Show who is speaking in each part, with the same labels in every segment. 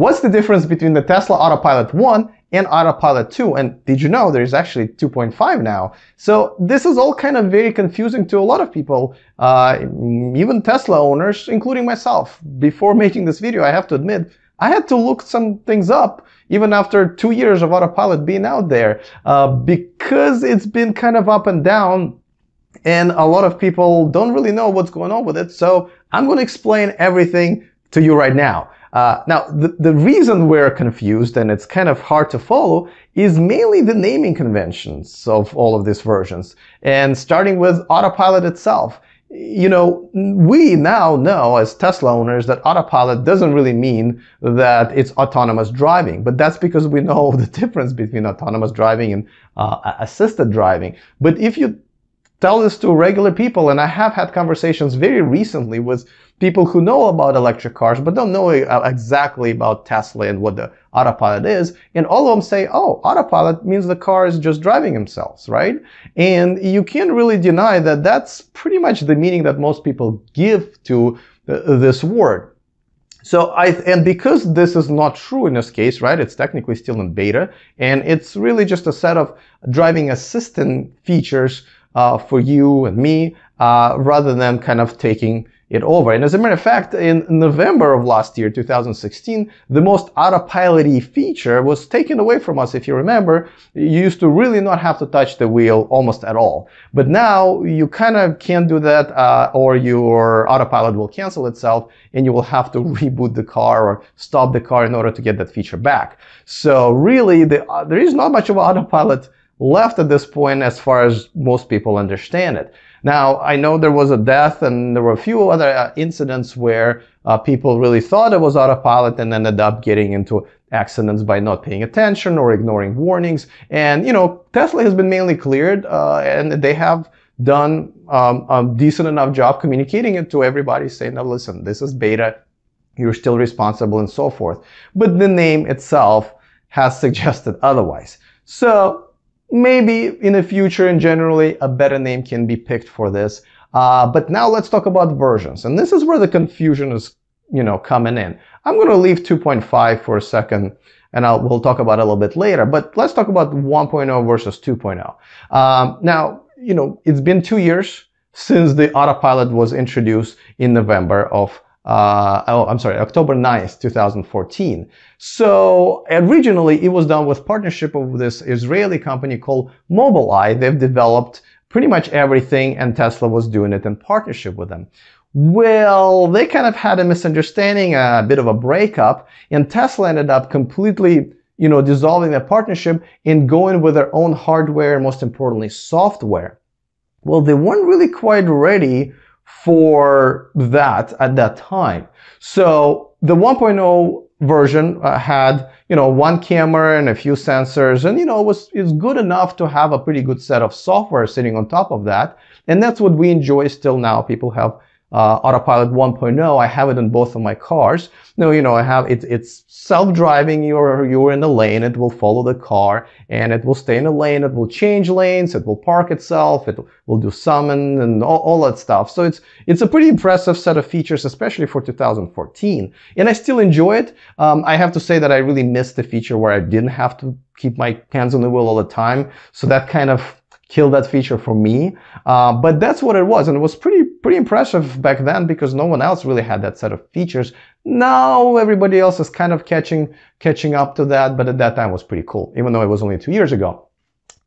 Speaker 1: what's the difference between the Tesla Autopilot 1 and Autopilot 2? And did you know there's actually 2.5 now? So this is all kind of very confusing to a lot of people, uh, even Tesla owners, including myself. Before making this video, I have to admit, I had to look some things up even after two years of autopilot being out there uh, because it's been kind of up and down and a lot of people don't really know what's going on with it. So I'm going to explain everything to you right now. Uh, now, the, the reason we're confused and it's kind of hard to follow is mainly the naming conventions of all of these versions. And starting with autopilot itself you know, we now know as Tesla owners that autopilot doesn't really mean that it's autonomous driving, but that's because we know the difference between autonomous driving and uh, assisted driving. But if you tell this to regular people, and I have had conversations very recently with people who know about electric cars but don't know uh, exactly about Tesla and what the autopilot is. And all of them say, oh, autopilot means the car is just driving themselves, right? And you can't really deny that that's pretty much the meaning that most people give to uh, this word. So I, and because this is not true in this case, right? It's technically still in beta and it's really just a set of driving assistant features uh, for you and me, uh, rather than kind of taking it over. And as a matter of fact, in November of last year, 2016, the most autopilot feature was taken away from us. If you remember, you used to really not have to touch the wheel almost at all. But now you kind of can't do that, uh, or your autopilot will cancel itself and you will have to reboot the car or stop the car in order to get that feature back. So really, the, uh, there is not much of an autopilot left at this point as far as most people understand it. Now, I know there was a death and there were a few other uh, incidents where uh, people really thought it was autopilot and ended up getting into accidents by not paying attention or ignoring warnings. And, you know, Tesla has been mainly cleared uh, and they have done um, a decent enough job communicating it to everybody saying, now listen, this is beta, you're still responsible and so forth. But the name itself has suggested otherwise. So maybe in the future and generally a better name can be picked for this. Uh, but now let's talk about versions. And this is where the confusion is, you know, coming in. I'm going to leave 2.5 for a second and I'll, we'll talk about it a little bit later. But let's talk about 1.0 versus 2.0. Um, now, you know, it's been two years since the autopilot was introduced in November of uh, oh, I'm sorry, October 9th, 2014. So originally it was done with partnership of this Israeli company called Mobileye. They've developed pretty much everything and Tesla was doing it in partnership with them. Well, they kind of had a misunderstanding, a bit of a breakup, and Tesla ended up completely, you know, dissolving that partnership and going with their own hardware and most importantly, software. Well, they weren't really quite ready for that at that time. So the 1.0 version uh, had, you know, one camera and a few sensors and, you know, it was, it's good enough to have a pretty good set of software sitting on top of that. And that's what we enjoy still now. People have uh, Autopilot 1.0. I have it in both of my cars. No, you know, I have it. It's self-driving. You're you're in the lane. It will follow the car, and it will stay in the lane. It will change lanes. It will park itself. It will do summon and all, all that stuff. So it's it's a pretty impressive set of features, especially for 2014. And I still enjoy it. Um, I have to say that I really missed the feature where I didn't have to keep my hands on the wheel all the time. So that kind of kill that feature for me. Uh, but that's what it was. And it was pretty, pretty impressive back then because no one else really had that set of features. Now everybody else is kind of catching, catching up to that. But at that time was pretty cool, even though it was only two years ago.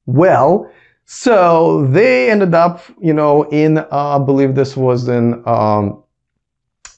Speaker 1: Well, so they ended up, you know, in, uh, I believe this was in, um,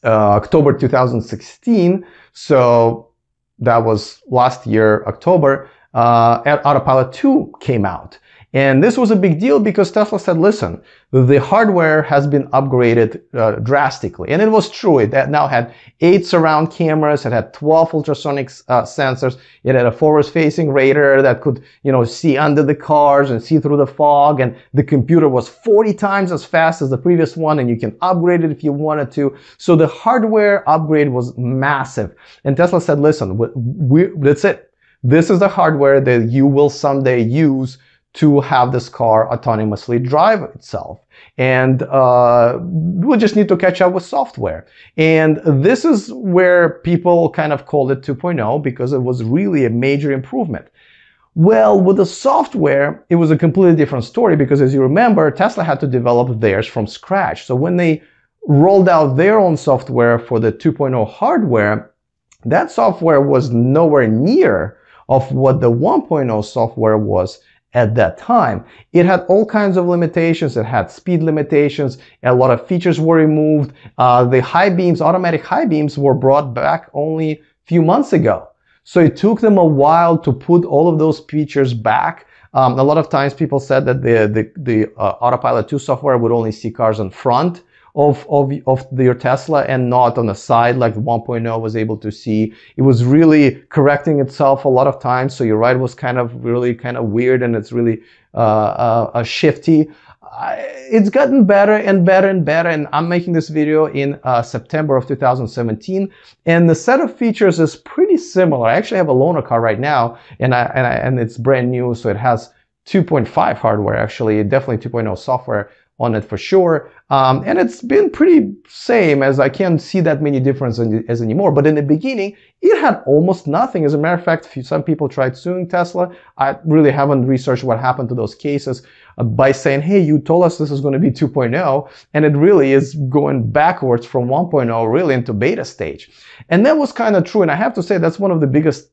Speaker 1: uh, October 2016. So that was last year, October, uh, Autopilot 2 came out. And this was a big deal because Tesla said, listen, the hardware has been upgraded uh, drastically. And it was true. It now had eight surround cameras. It had 12 ultrasonic uh, sensors. It had a forward facing radar that could, you know, see under the cars and see through the fog. And the computer was 40 times as fast as the previous one. And you can upgrade it if you wanted to. So the hardware upgrade was massive. And Tesla said, listen, we, we, that's it. This is the hardware that you will someday use to have this car autonomously drive itself. And uh, we just need to catch up with software. And this is where people kind of called it 2.0 because it was really a major improvement. Well, with the software, it was a completely different story because as you remember, Tesla had to develop theirs from scratch. So when they rolled out their own software for the 2.0 hardware, that software was nowhere near of what the 1.0 software was at that time. It had all kinds of limitations. It had speed limitations. A lot of features were removed. Uh, the high beams, automatic high beams were brought back only a few months ago. So it took them a while to put all of those features back. Um, a lot of times people said that the, the, the uh, Autopilot 2 software would only see cars in front of, of, of your Tesla and not on the side like the 1.0 was able to see. It was really correcting itself a lot of times. So your ride was kind of really kind of weird and it's really uh, uh, shifty. it's gotten better and better and better and I'm making this video in uh, September of 2017 and the set of features is pretty similar. I actually have a loaner car right now and, I, and, I, and it's brand new so it has 2.5 hardware actually, definitely 2.0 software on it for sure. Um, and it's been pretty same as I can't see that many differences as anymore. But in the beginning, it had almost nothing. As a matter of fact, some people tried suing Tesla. I really haven't researched what happened to those cases uh, by saying, hey, you told us this is going to be 2.0. And it really is going backwards from 1.0 really into beta stage. And that was kind of true. And I have to say that's one of the biggest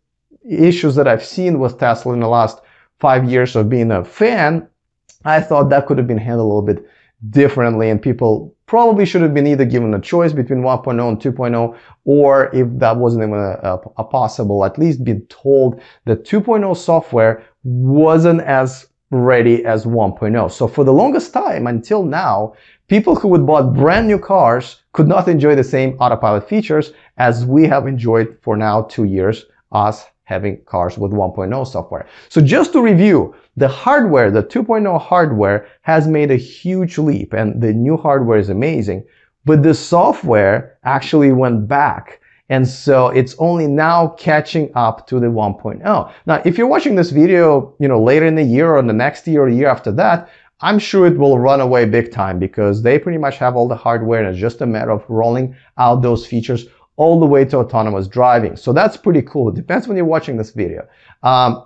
Speaker 1: issues that I've seen with Tesla in the last five years of being a fan I thought that could have been handled a little bit differently and people probably should have been either given a choice between 1.0 and 2.0 or if that wasn't even a, a, a possible at least be told that 2.0 software wasn't as ready as 1.0 so for the longest time until now people who would bought brand new cars could not enjoy the same autopilot features as we have enjoyed for now two years us having cars with 1.0 software. So just to review, the hardware, the 2.0 hardware has made a huge leap and the new hardware is amazing, but the software actually went back. And so it's only now catching up to the 1.0. Now, if you're watching this video, you know, later in the year or the next year or year after that, I'm sure it will run away big time because they pretty much have all the hardware and it's just a matter of rolling out those features all the way to autonomous driving. So that's pretty cool. It depends when you're watching this video. Um,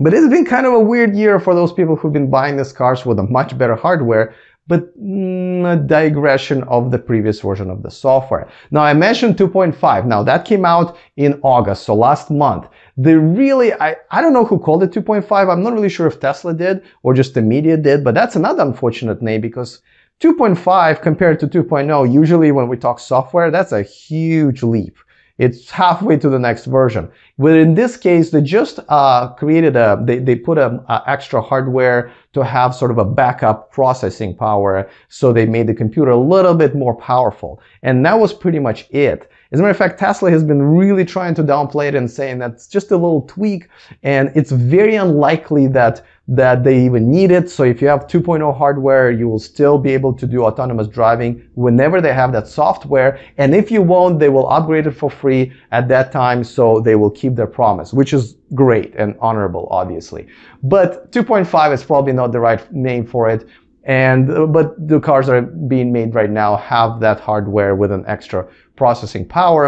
Speaker 1: but it's been kind of a weird year for those people who've been buying these cars with a much better hardware, but mm, a digression of the previous version of the software. Now I mentioned 2.5. Now that came out in August, so last month. The really, I, I don't know who called it 2.5. I'm not really sure if Tesla did or just the media did, but that's another unfortunate name because 2.5 compared to 2.0, usually when we talk software, that's a huge leap. It's halfway to the next version. But in this case, they just uh, created a, they, they put a, a, extra hardware to have sort of a backup processing power. So they made the computer a little bit more powerful. And that was pretty much it. As a matter of fact, Tesla has been really trying to downplay it and saying that's just a little tweak. And it's very unlikely that that they even need it. So if you have 2.0 hardware, you will still be able to do autonomous driving whenever they have that software. And if you won't, they will upgrade it for free at that time. So they will keep their promise, which is great and honorable, obviously. But 2.5 is probably not the right name for it. And, uh, but the cars that are being made right now have that hardware with an extra processing power.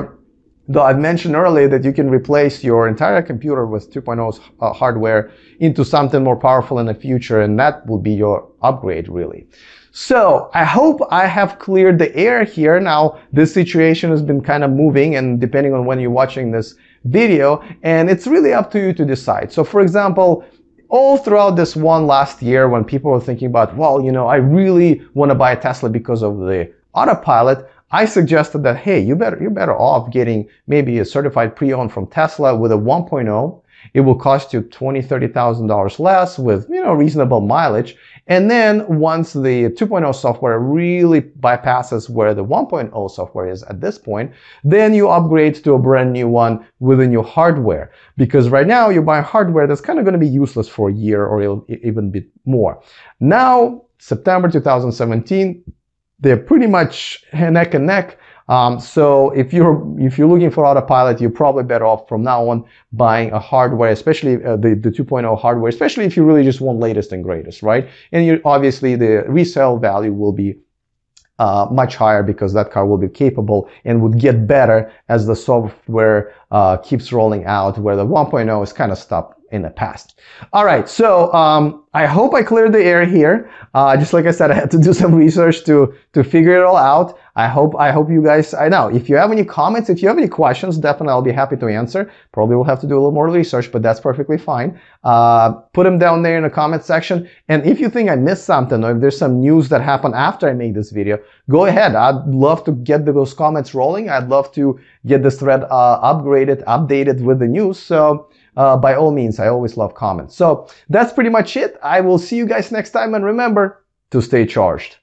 Speaker 1: Though I've mentioned earlier that you can replace your entire computer with 2.0 uh, hardware into something more powerful in the future, and that will be your upgrade, really. So I hope I have cleared the air here. Now, this situation has been kind of moving, and depending on when you're watching this video, and it's really up to you to decide. So for example, all throughout this one last year when people were thinking about, well, you know, I really want to buy a Tesla because of the autopilot, I suggested that, hey, you better, you're better off getting maybe a certified pre-owned from Tesla with a 1.0. It will cost you $20,000, $30,000 less with, you know, reasonable mileage. And then once the 2.0 software really bypasses where the 1.0 software is at this point, then you upgrade to a brand new one with a new hardware. Because right now you buy hardware that's kind of going to be useless for a year or even a bit more. Now, September 2017, they're pretty much neck and neck. Um, so if you're if you're looking for autopilot, you're probably better off from now on buying a hardware, especially uh, the the 2.0 hardware, especially if you really just want latest and greatest, right? And you obviously the resale value will be uh, much higher because that car will be capable and would get better as the software uh, keeps rolling out where the 1.0 is kind of stopped in the past. All right, so um, I hope I cleared the air here. Uh, just like I said, I had to do some research to to figure it all out. I hope I hope you guys. I know if you have any comments, if you have any questions, definitely I'll be happy to answer. Probably will have to do a little more research, but that's perfectly fine. Uh, put them down there in the comment section. And if you think I missed something or if there's some news that happened after I made this video, go ahead. I'd love to get the those comments rolling. I'd love to get this thread uh, upgraded, updated with the news. So uh, by all means, I always love comments. So that's pretty much it. I will see you guys next time and remember to stay charged.